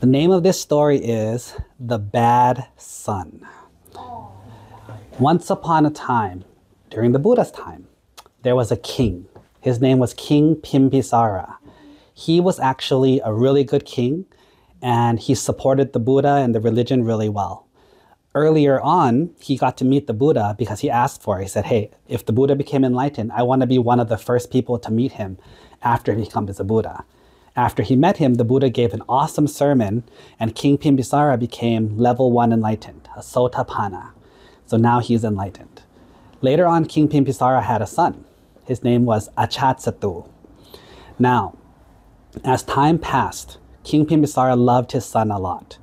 The name of this story is The Bad Son. Once upon a time, during the Buddha's time, there was a king. His name was King Bimbisara. He was actually a really good king and he supported the Buddha and the religion really well. Earlier on, he got to meet the Buddha because he asked for it. He said, Hey, if the Buddha became enlightened, I want to be one of the first people to meet him after he becomes a Buddha. After he met him, the Buddha gave an awesome sermon, and King Bimbisara became level one enlightened, a Sotapanna. So now he's enlightened. Later on, King Bimbisara had a son. His name was Ajatasattu. Now, as time passed, King Bimbisara loved his son a lot.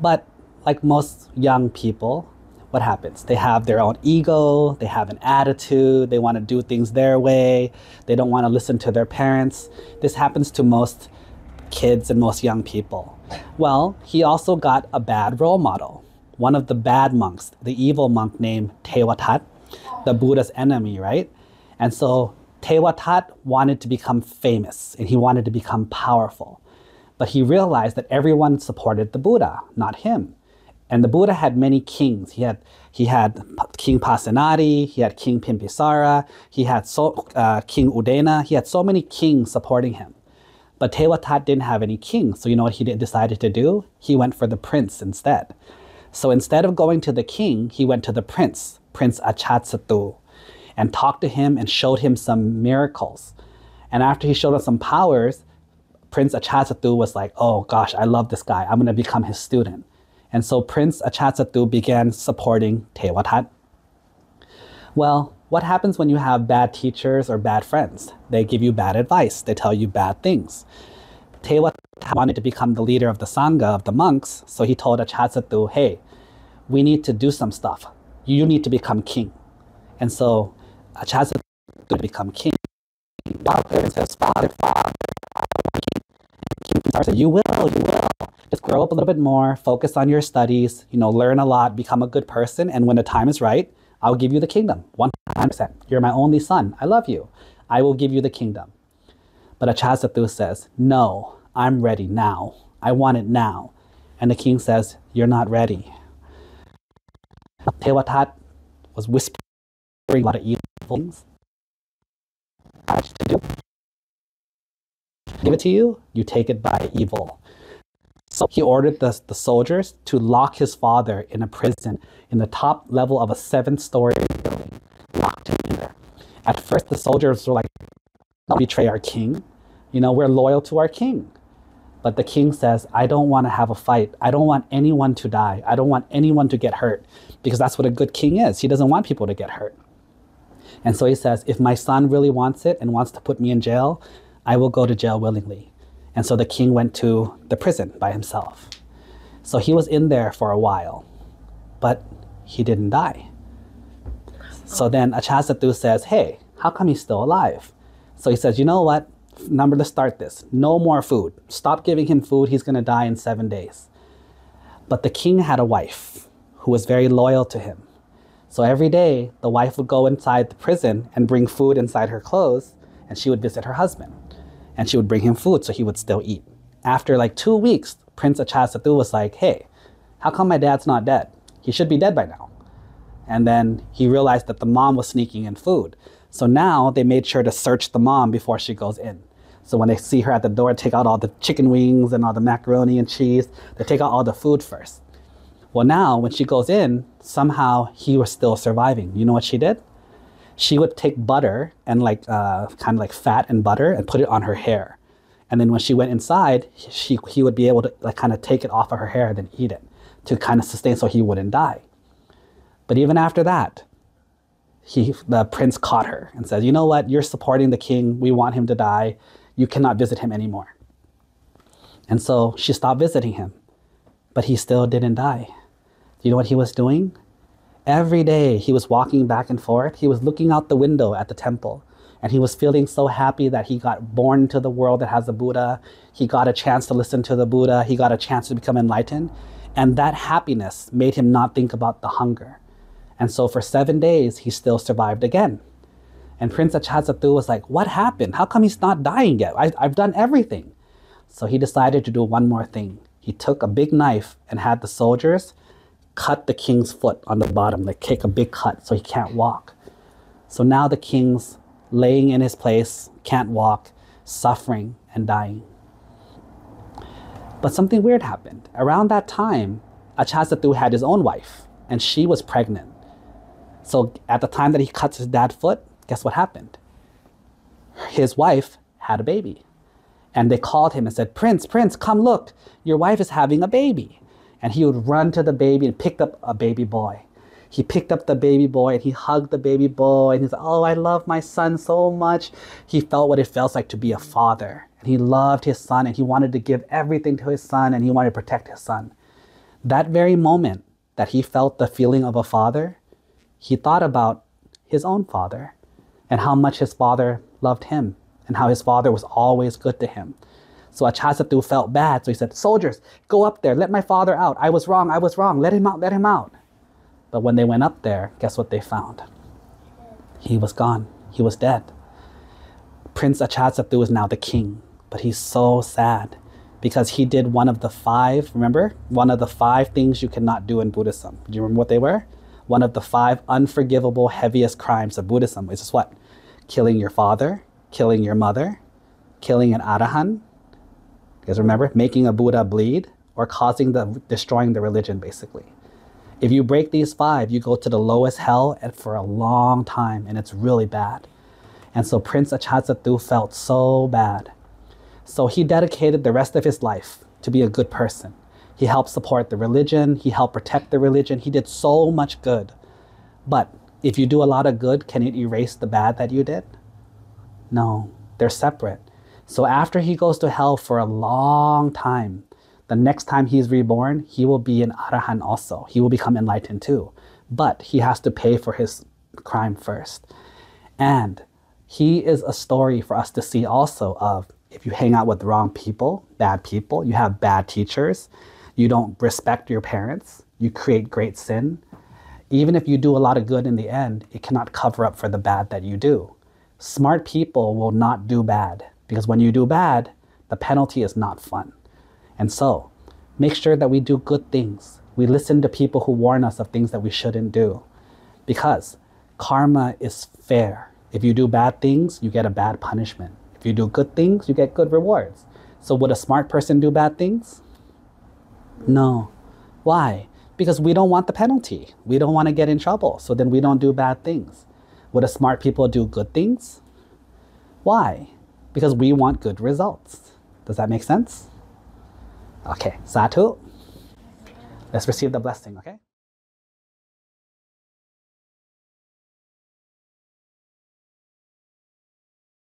But like most young people, what happens? They have their own ego, they have an attitude, they want to do things their way, they don't want to listen to their parents. This happens to most kids and most young people. Well, he also got a bad role model. One of the bad monks, the evil monk named Tewatat, the Buddha's enemy, right? And so Tewatat wanted to become famous and he wanted to become powerful. But he realized that everyone supported the Buddha, not him. And the Buddha had many kings. He had he had King Pasenadi, he had King Bimbisara, he had so, uh, King Udena. He had so many kings supporting him. But Tewatat didn't have any kings. So you know what he decided to do? He went for the prince instead. So instead of going to the king, he went to the prince, Prince Ajatasattu, and talked to him and showed him some miracles. And after he showed him some powers, Prince Ajatasattu was like, oh gosh, I love this guy. I'm going to become his student. And so Prince Ajatasattu began supporting Tewatat. Well, what happens when you have bad teachers or bad friends? They give you bad advice. They tell you bad things. Tewatat wanted to become the leader of the Sangha, of the monks, so he told Ajatasattu, hey, we need to do some stuff. You need to become king. And so Ajatasattu become king. And Father, Father, King said, you will, you will grow up a little bit more, focus on your studies, you know, learn a lot, become a good person, and when the time is right, I'll give you the kingdom. 100%. You're my only son. I love you. I will give you the kingdom. But Ajatasattu says, No, I'm ready now. I want it now. And the king says, You're not ready. Tewatat was whispering a lot of evil things. Give it to you, you take it by evil. So he ordered the, the soldiers to lock his father in a prison in the top level of a seven story building, locked him in there. At first, the soldiers were like, Don't betray our king. You know, we're loyal to our king. But the king says, I don't want to have a fight. I don't want anyone to die. I don't want anyone to get hurt because that's what a good king is. He doesn't want people to get hurt. And so he says, if my son really wants it and wants to put me in jail, I will go to jail willingly. And so the king went to the prison by himself. So he was in there for a while, but he didn't die. So then Ajatasattu says, Hey, how come he's still alive? So he says, You know what? Number, let's start this. No more food. Stop giving him food. He's going to die in seven days. But the king had a wife who was very loyal to him. So every day, the wife would go inside the prison and bring food inside her clothes, and she would visit her husband and she would bring him food so he would still eat. After like two weeks, Prince Ajatasattu was like, hey, how come my dad's not dead? He should be dead by now. And then he realized that the mom was sneaking in food. So now they made sure to search the mom before she goes in. So when they see her at the door, take out all the chicken wings and all the macaroni and cheese, they take out all the food first. Well, now when she goes in, somehow he was still surviving. You know what she did? She would take butter and like uh, kind of like fat and butter and put it on her hair. And then when she went inside, she, he would be able to like kind of take it off of her hair and then eat it to kind of sustain so he wouldn't die. But even after that, he, the prince caught her and said, you know what, you're supporting the king. We want him to die. You cannot visit him anymore. And so she stopped visiting him, but he still didn't die. Do you know what he was doing? Every day he was walking back and forth. He was looking out the window at the temple and he was feeling so happy that he got born into the world that has the Buddha. He got a chance to listen to the Buddha. He got a chance to become enlightened. And that happiness made him not think about the hunger. And so for seven days, he still survived again. And Prince Ajatasattu was like, What happened? How come he's not dying yet? I, I've done everything. So he decided to do one more thing. he took a big knife and had the soldiers cut the king's foot on the bottom, like take a big cut so he can't walk. So now the king's laying in his place, can't walk, suffering and dying. But something weird happened. Around that time, Ajatasattu had his own wife, and she was pregnant. So at the time that he cuts his dad's foot, guess what happened? His wife had a baby. And they called him and said, Prince, Prince, come look, your wife is having a baby. And he would run to the baby and picked up a baby boy. He picked up the baby boy and he hugged the baby boy and he said, Oh, I love my son so much. He felt what it felt like to be a father. And he loved his son and he wanted to give everything to his son and he wanted to protect his son. That very moment that he felt the feeling of a father, he thought about his own father and how much his father loved him and how his father was always good to him. So Ajatasattu felt bad. So he said, Soldiers, go up there. Let my father out. I was wrong. I was wrong. Let him out. Let him out. But when they went up there, guess what they found? He was gone. He was dead. Prince Ajatasattu is now the king. But he's so sad because he did one of the five, remember? One of the five things you cannot do in Buddhism. Do you remember what they were? One of the five unforgivable, heaviest crimes of Buddhism is what? Killing your father, killing your mother, killing an arahant, because remember, making a Buddha bleed or causing the destroying the religion, basically. If you break these five, you go to the lowest hell and for a long time, and it's really bad. And so Prince Ajatasattu felt so bad. So he dedicated the rest of his life to be a good person. He helped support the religion, he helped protect the religion, he did so much good. But if you do a lot of good, can it erase the bad that you did? No, they're separate. So after he goes to hell for a long time, the next time he's reborn, he will be an arahant also. He will become enlightened too. But he has to pay for his crime first. And he is a story for us to see also of if you hang out with the wrong people, bad people, you have bad teachers, you don't respect your parents, you create great sin. Even if you do a lot of good in the end, it cannot cover up for the bad that you do. Smart people will not do bad because when you do bad, the penalty is not fun. And so, make sure that we do good things. We listen to people who warn us of things that we shouldn't do. Because karma is fair. If you do bad things, you get a bad punishment. If you do good things, you get good rewards. So, would a smart person do bad things? No. Why? Because we don't want the penalty. We don't want to get in trouble. So then we don't do bad things. Would a smart people do good things? Why? Because we want good results. Does that make sense? Okay, Sadhu. Let's receive the blessing, okay?